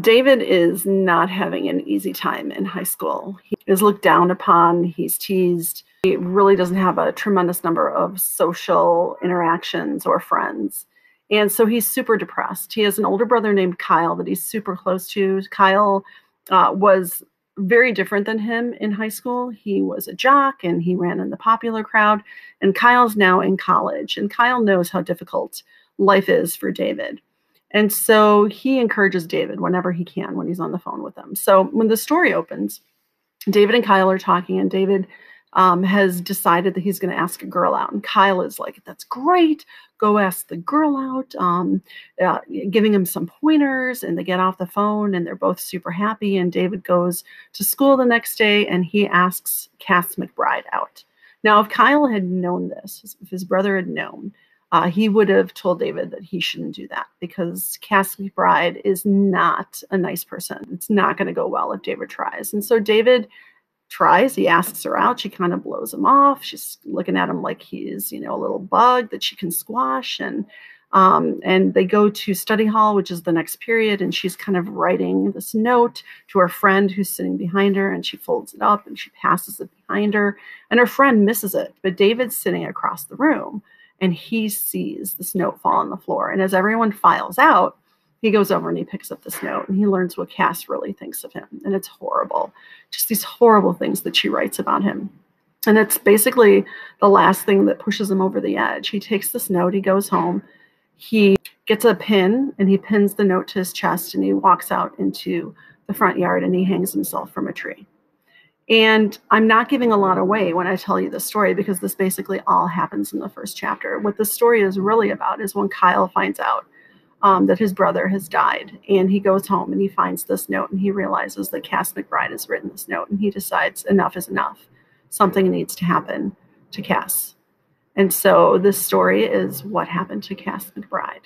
David is not having an easy time in high school. He is looked down upon, he's teased. He really doesn't have a tremendous number of social interactions or friends. And so he's super depressed. He has an older brother named Kyle that he's super close to. Kyle uh, was very different than him in high school. He was a jock and he ran in the popular crowd. And Kyle's now in college. And Kyle knows how difficult life is for David. And so he encourages David whenever he can when he's on the phone with them. So when the story opens, David and Kyle are talking, and David um, has decided that he's going to ask a girl out. And Kyle is like, That's great. Go ask the girl out, um, uh, giving him some pointers. And they get off the phone and they're both super happy. And David goes to school the next day and he asks Cass McBride out. Now, if Kyle had known this, if his brother had known, uh, he would have told David that he shouldn't do that because Cass McBride is not a nice person. It's not going to go well if David tries. And so David tries, he asks her out. She kind of blows him off. She's looking at him like he's, you know, a little bug that she can squash. And um, and they go to study hall, which is the next period, and she's kind of writing this note to her friend who's sitting behind her, and she folds it up and she passes it behind her, and her friend misses it, but David's sitting across the room and he sees this note fall on the floor. And as everyone files out, he goes over and he picks up this note and he learns what Cass really thinks of him. And it's horrible. Just these horrible things that she writes about him. And it's basically the last thing that pushes him over the edge. He takes this note, he goes home, he gets a pin and he pins the note to his chest and he walks out into the front yard and he hangs himself from a tree. And I'm not giving a lot away when I tell you the story because this basically all happens in the first chapter. What the story is really about is when Kyle finds out um, that his brother has died and he goes home and he finds this note and he realizes that Cass McBride has written this note and he decides enough is enough. Something needs to happen to Cass. And so this story is what happened to Cass McBride.